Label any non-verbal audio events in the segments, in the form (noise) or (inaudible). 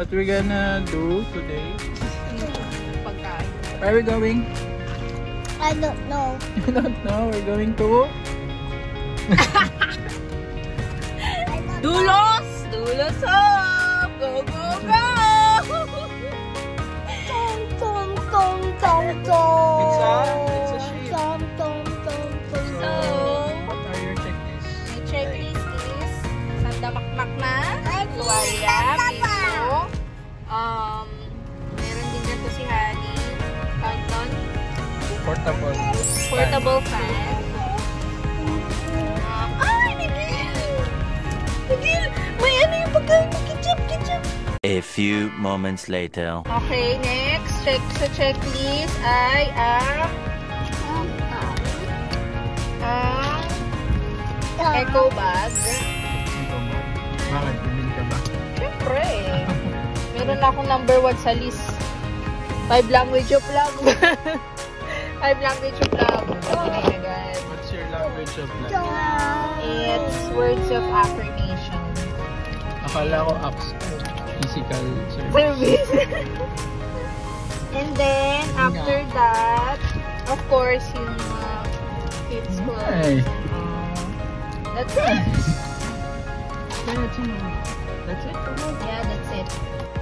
what we're gonna do today. Pagkain. Where are we going? I don't know. (laughs) I don't know. We're going to... (laughs) Dulos! Dulos up! Go, go, go! Tom, tom, tom, tom, tom. A few moments later. Okay, next, check sa checklist ay ang ang eco bag. Ikaw mo. Bakit? Bumili ka ba? Siyempre. Meron na akong number one sa list. Five language of love. (laughs) Five language of love. Oh my God. What's your language of love? It's words of affirmation. Akala ko apps. Physical service. Service. (laughs) And then, after that, of course, yung uh, kids clothes. That's it. That's it. That's it. Yeah, that's it.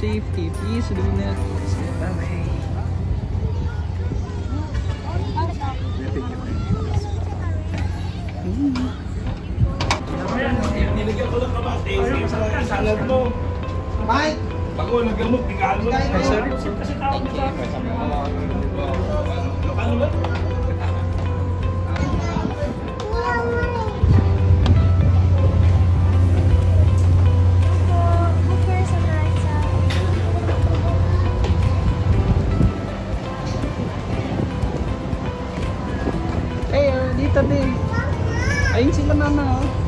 safety. Please do not step away. Nilagyan ko lang ka ba? Mike! Bago, lagyan mo, pigaan mo. Sorry. Kasi tabi. Ayun sila mama oh.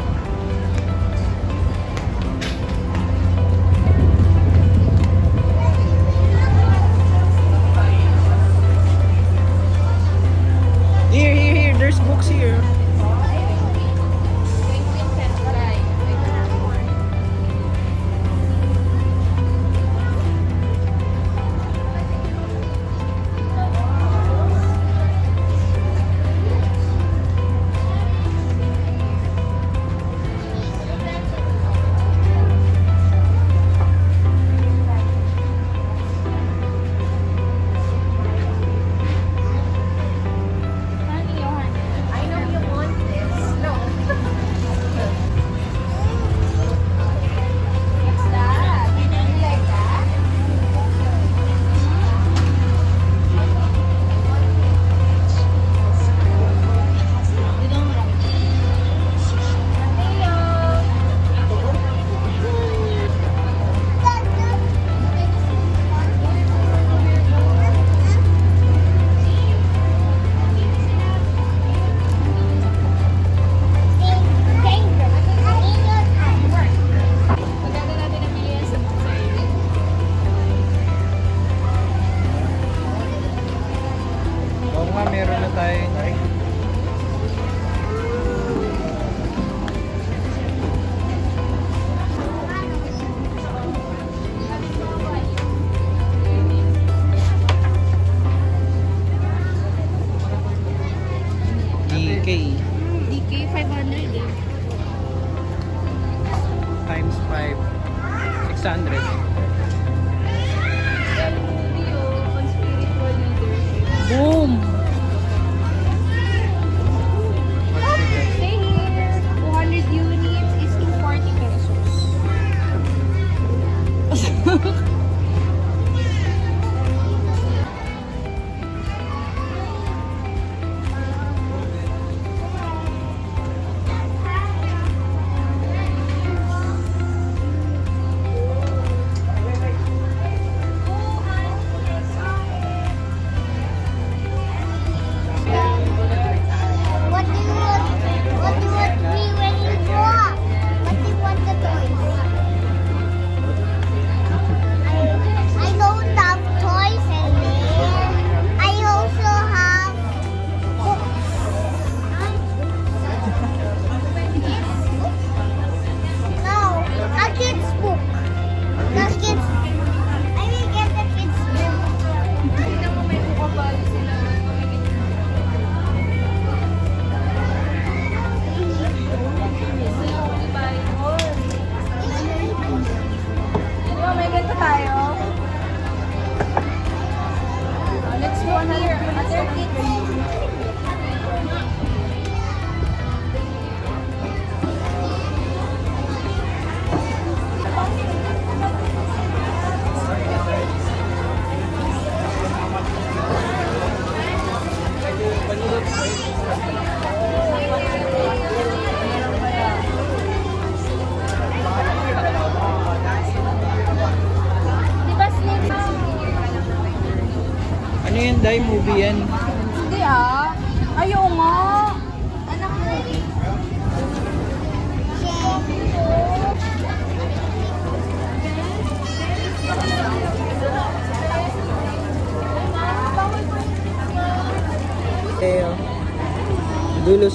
times 5, 600.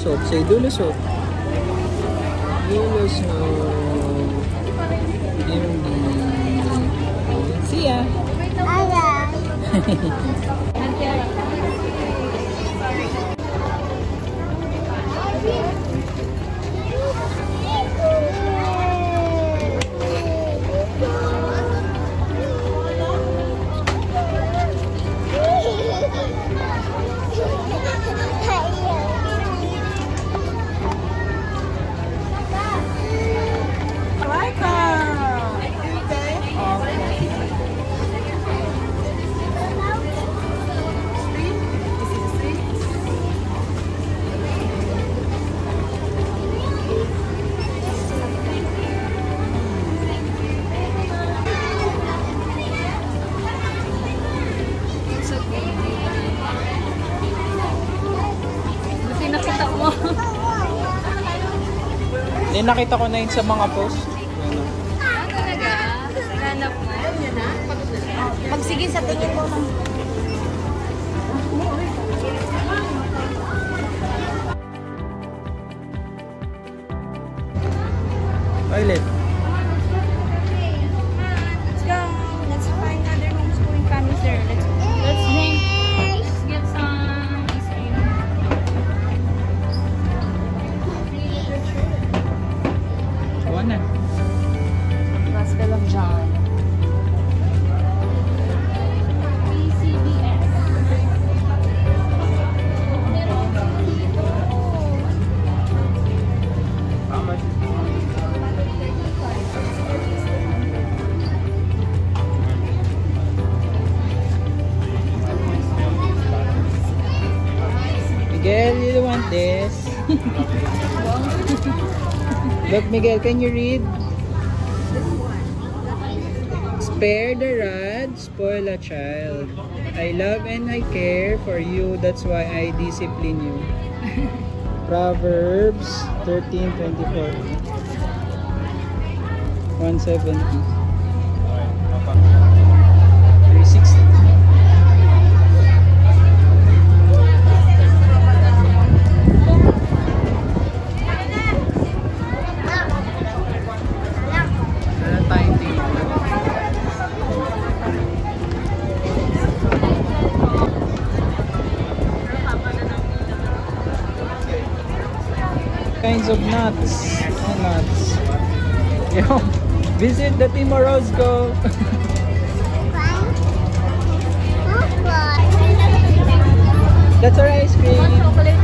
Lulusot. Say dulusot. Lulusot. See ya. Bye. Hindi, nakita ko na yun sa mga post. Ano? Talaga? Hanap mo? Magsige sa tingin mo. ma'am. Look, Miguel, can you read? Spare the rod, spoil a child. I love and I care for you, that's why I discipline you. (laughs) Proverbs 13:24. 170. Kinds of nuts. Oh, nuts. (laughs) Yo, visit the Timorosco. (laughs) That's our ice cream.